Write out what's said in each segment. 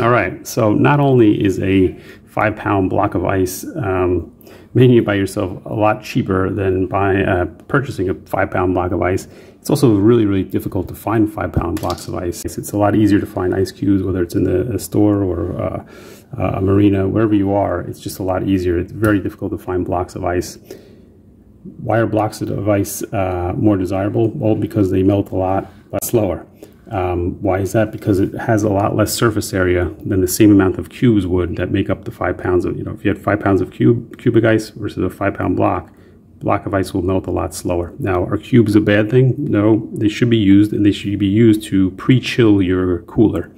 All right, so not only is a five pound block of ice um, making it by yourself a lot cheaper than by uh, purchasing a five pound block of ice, it's also really, really difficult to find five pound blocks of ice. It's a lot easier to find ice cubes, whether it's in the store or uh, a marina, wherever you are, it's just a lot easier. It's very difficult to find blocks of ice. Why are blocks of ice uh, more desirable? Well, because they melt a lot but slower. Um, why is that? Because it has a lot less surface area than the same amount of cubes would that make up the five pounds of, you know, if you had five pounds of cube, cubic ice versus a five pound block, block of ice will melt a lot slower. Now, are cubes a bad thing? No, they should be used and they should be used to pre-chill your cooler.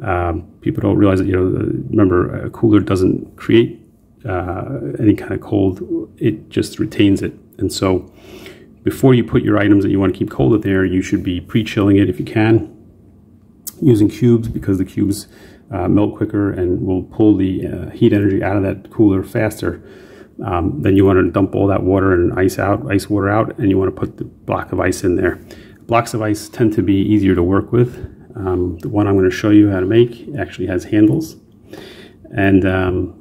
Um, people don't realize that, you know, remember a cooler doesn't create uh, any kind of cold, it just retains it. And so before you put your items that you want to keep cold in there, you should be pre-chilling it if you can, using cubes because the cubes uh, melt quicker and will pull the uh, heat energy out of that cooler faster. Um, then you want to dump all that water and ice out, ice water out, and you want to put the block of ice in there. Blocks of ice tend to be easier to work with. Um, the one I'm going to show you how to make actually has handles. And um,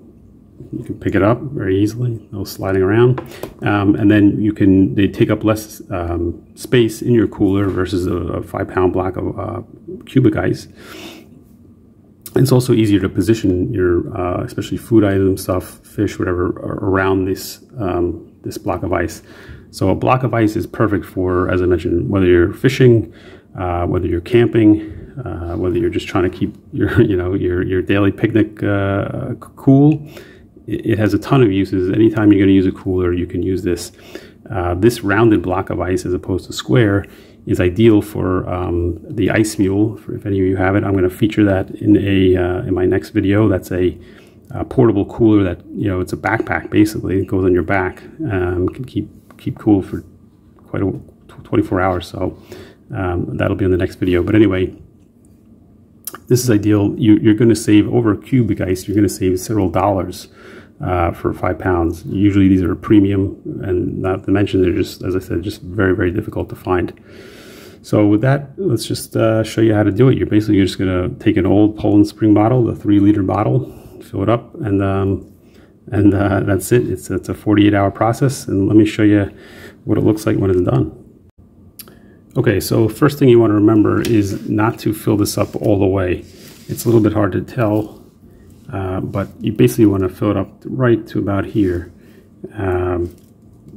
you can pick it up very easily, no sliding around. Um, and then you can, they take up less um, space in your cooler versus a, a five pound block of uh, cubic ice. It's also easier to position your, uh, especially food items, stuff, fish, whatever, around this, um, this block of ice. So a block of ice is perfect for, as I mentioned, whether you're fishing, uh, whether you're camping, uh, whether you're just trying to keep your, you know, your, your daily picnic uh, cool, it has a ton of uses. Anytime you're going to use a cooler, you can use this. Uh, this rounded block of ice, as opposed to square, is ideal for um, the ice mule. If any of you have it, I'm going to feature that in a uh, in my next video. That's a, a, portable cooler that you know it's a backpack basically. It goes on your back. Um, can keep keep cool for quite a 24 hours. So um, that'll be in the next video. But anyway, this is ideal. You, are going to save over cubic ice. You're going to save several dollars uh, for five pounds. Usually these are premium and not to mention they're just, as I said, just very, very difficult to find. So with that, let's just uh, show you how to do it. You're basically just going to take an old Poland Spring bottle, the three liter bottle, fill it up, and um, and uh, that's it. It's, it's a 48 hour process. And let me show you what it looks like when it's done. Okay, so first thing you want to remember is not to fill this up all the way. It's a little bit hard to tell uh, but you basically want to fill it up right to about here. Um,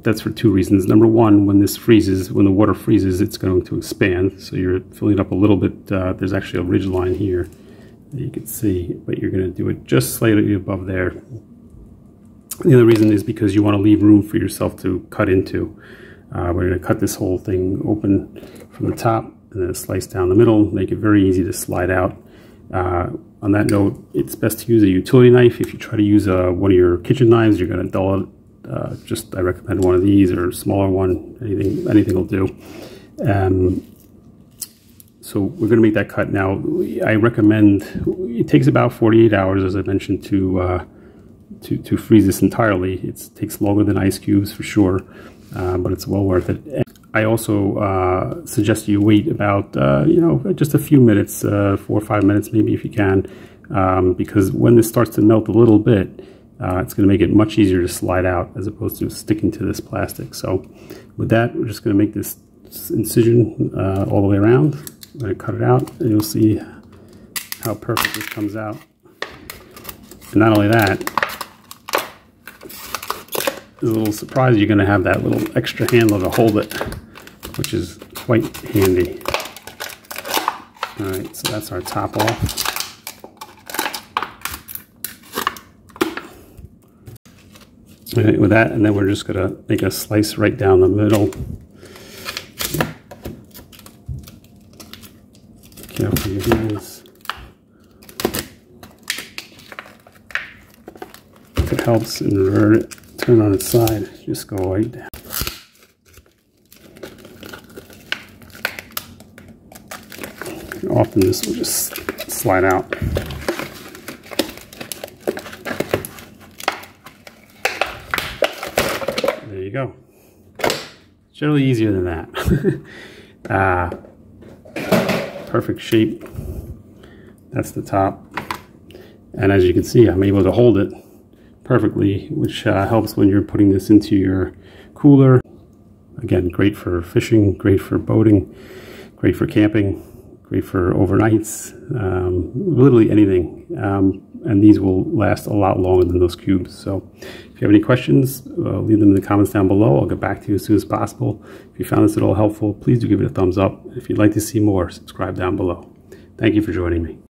that's for two reasons. Number one, when this freezes, when the water freezes, it's going to expand. So you're filling it up a little bit. Uh, there's actually a ridge line here that you can see, but you're going to do it just slightly above there. The other reason is because you want to leave room for yourself to cut into. Uh, we're going to cut this whole thing open from the top and then slice down the middle, make it very easy to slide out. Uh, on that note, it's best to use a utility knife. If you try to use uh, one of your kitchen knives, you're going to dull it. Uh, just I recommend one of these or a smaller one. Anything, anything will do. Um, so we're going to make that cut now. I recommend it takes about 48 hours, as I mentioned, to uh, to to freeze this entirely. It takes longer than ice cubes for sure, uh, but it's well worth it. I also uh, suggest you wait about, uh, you know, just a few minutes, uh, four or five minutes maybe if you can, um, because when this starts to melt a little bit, uh, it's going to make it much easier to slide out as opposed to sticking to this plastic. So with that, we're just going to make this incision uh, all the way around. I'm going to cut it out and you'll see how perfect this comes out. And not only that, a little surprise you're going to have that little extra handle to hold it, which is quite handy. All right, so that's our top off. Right, with that, and then we're just going to make a slice right down the middle. Careful your hands. If it helps, invert it turn on its side, just go right down. Often this will just slide out. There you go. It's Generally easier than that. uh, perfect shape. That's the top. And as you can see, I'm able to hold it perfectly, which uh, helps when you're putting this into your cooler. Again, great for fishing, great for boating, great for camping, great for overnights, um, literally anything. Um, and these will last a lot longer than those cubes. So if you have any questions, uh, leave them in the comments down below. I'll get back to you as soon as possible. If you found this at all helpful, please do give it a thumbs up. If you'd like to see more, subscribe down below. Thank you for joining me.